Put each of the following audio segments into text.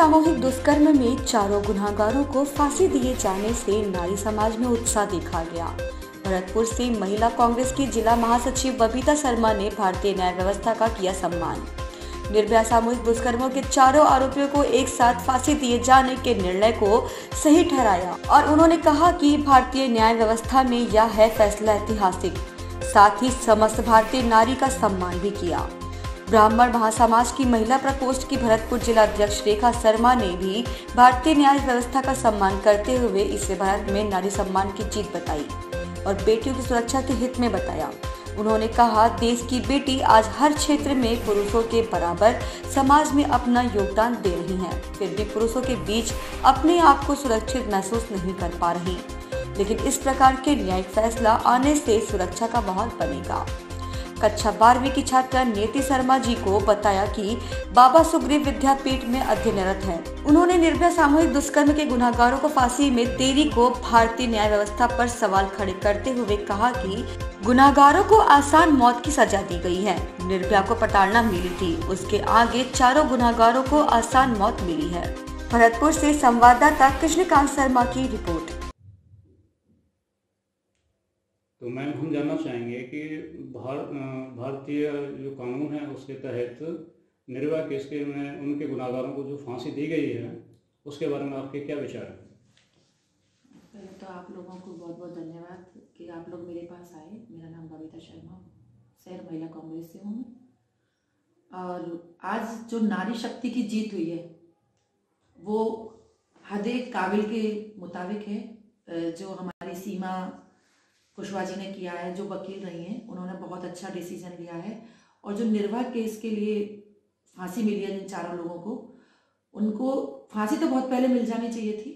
सामूहिक दुष्कर्म में चारों गुनाहगारों को फांसी दिए जाने से नारी समाज में उत्साह देखा गया। भरतपुर से महिला कांग्रेस की जिला महासचिव बबीता शर्मा ने भारतीय न्याय व्यवस्था का किया सम्मान। निर्भया सामूहिक दुष्कर्मों के चारों आरोपियों को एक साथ फांसी दिए जाने के निर्णय को सही ठहराया और उन्होंने कहा कि भारतीय न्याय व्यवस्था में यह है फैसला ऐतिहासिक। साथ ही समस्त भारतीय नारी का सम्मान भी किया। ब्राह्मण महासमाज की महिला प्रकोष्ठ की भरतपुर जिला अध्यक्ष रेखा शर्मा ने भी भारतीय न्याय व्यवस्था का सम्मान करते हुए इसे भारत में नारी सम्मान की जीत बताई और बेटियों की सुरक्षा के हित में बताया। उन्होंने कहा, देश की बेटी आज हर क्षेत्र में पुरुषों के बराबर समाज में अपना योगदान दे रही हैं। फिर भी पुरुषों के बीच अपने आप को सुरक्षित महसूस नहीं कर पा रही। लेकिन इस प्रकार के न्यायिक फैसला आने से सुरक्षा का माहौल बनेगा। कक्षा बारहवीं की छात्रा नेति शर्मा जी को बताया कि बाबा सुग्रीव विद्यापीठ में अध्ययनरत है। उन्होंने निर्भया सामूहिक दुष्कर्म के गुनाहगारों को फांसी में तेरी को भारतीय न्याय व्यवस्था पर सवाल खड़े करते हुए कहा कि गुनाहगारों को आसान मौत की सजा दी गई है। निर्भया को प्रताड़ना मिली थी। उसके आगे चारों गुनाहगारों को आसान मौत मिली है। भरतपुर से संवाददाता कृष्णकांत शर्मा की रिपोर्ट। तो मैम, हम जानना चाहेंगे कि भार भारतीय जो कानून है उसके तहत निर्भया केस के में उनके गुनाहगारों को जो फांसी दी गई है, उसके बारे में आपके क्या विचार हैं? पहले तो आप लोगों को बहुत बहुत धन्यवाद कि आप लोग मेरे पास आए। मेरा नाम बबीता शर्मा शहर महिला कांग्रेस से हूँ और आज जो नारी शक्ति की जीत हुई है, वो हदे काबिल के मुताबिक है। जो हमारी सीमा कुशवाहा जी ने किया है, जो वकील रही हैं, उन्होंने बहुत अच्छा डिसीज़न लिया है। और जो निर्भया केस के लिए फांसी मिली है जिन चारों लोगों को, उनको फांसी तो बहुत पहले मिल जानी चाहिए थी,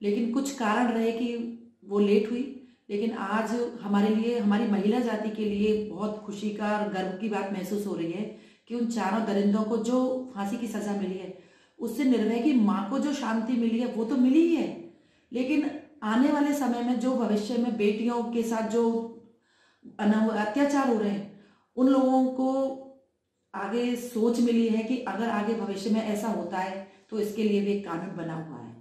लेकिन कुछ कारण रहे कि वो लेट हुई। लेकिन आज हमारे लिए, हमारी महिला जाति के लिए बहुत खुशी का और गर्व की बात महसूस हो रही है कि उन चारों दरिंदों को जो फांसी की सजा मिली है, उससे निर्भय की माँ को जो शांति मिली है, वो तो मिली ही है। लेकिन आने वाले समय में जो भविष्य में बेटियों के साथ जो अत्याचार हो रहे हैं, उन लोगों को आगे सोच मिली है कि अगर आगे भविष्य में ऐसा होता है तो इसके लिए भी एक कानून बना हुआ है।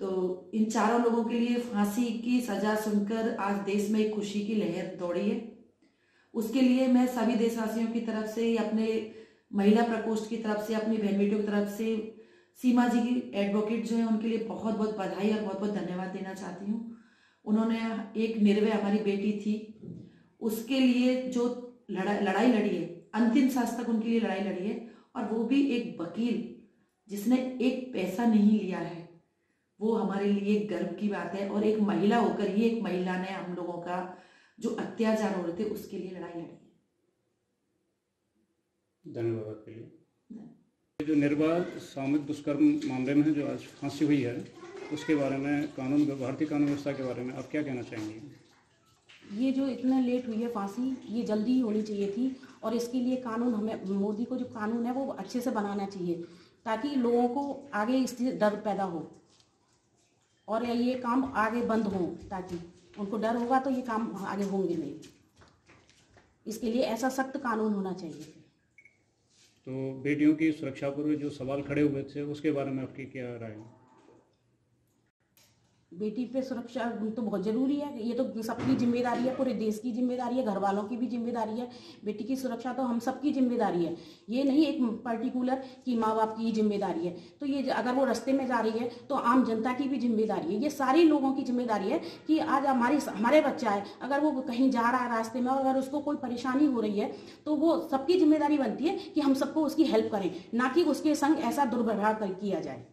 तो इन चारों लोगों के लिए फांसी की सजा सुनकर आज देश में एक खुशी की लहर दौड़ी है। उसके लिए मैं सभी देशवासियों की तरफ़ से, अपने महिला प्रकोष्ठ की तरफ़ से, अपनी बहन बेटियों की तरफ़ से सीमा जी की एडवोकेट जो है उनके लिए बहुत बहुत बधाई और बहुत बहुत धन्यवाद देना चाहती हूँ। उन्होंने एक निर्भय हमारी बेटी थी। उसके लिए जो लड़ाई लड़ाई लड़ी है अंतिम सांस तक उनके लिए लड़ाई लड़ी है और वो भी एक वकील जिसने एक पैसा नहीं लिया है। वो हमारे लिए गर्व की बात है और एक महिला होकर ही एक महिला ने हम लोगों का जो अत्याचार हो रहे थे उसके लिए लड़ाई लड़ी धन्यवाद के लिए जो निर्भया सामूहिक दुष्कर्म मामले में जो आज फांसी हुई है, उसके बारे में कानून भारतीय कानून व्यवस्था के बारे में आप क्या कहना चाहेंगे? ये जो इतना लेट हुई है फांसी, ये जल्दी ही होनी चाहिए थी और इसके लिए कानून हमें, मोदी को जो कानून है वो अच्छे से बनाना चाहिए ताकि लोगों को आगे इससे डर पैदा हो और ये काम आगे बंद हो ताकि उनको डर होगा तो ये काम आगे होंगे नहीं। इसके लिए ऐसा सख्त कानून होना चाहिए। तो बेटियों की सुरक्षा पर जो सवाल खड़े हुए थे, उसके बारे में आपकी क्या राय है? बेटी पे सुरक्षा तो बहुत ज़रूरी है। ये तो सबकी ज़िम्मेदारी है, पूरे देश की ज़िम्मेदारी है घर वालों की भी ज़िम्मेदारी है, बेटी की सुरक्षा तो हम सबकी ज़िम्मेदारी है। ये नहीं एक पर्टिकुलर कि माँ बाप की ज़िम्मेदारी है। तो ये अगर वो रास्ते में जा रही है तो आम जनता की भी ज़िम्मेदारी है। ये सारे लोगों की ज़िम्मेदारी है कि आज हमारी, हमारे बच्चा है, अगर वो कहीं जा रहा है रास्ते में और अगर उसको कोई परेशानी हो रही है तो वो सबकी ज़िम्मेदारी बनती है कि हम सबको उसकी हेल्प करें, ना कि उसके संग ऐसा दुर्व्यवहार किया जाए।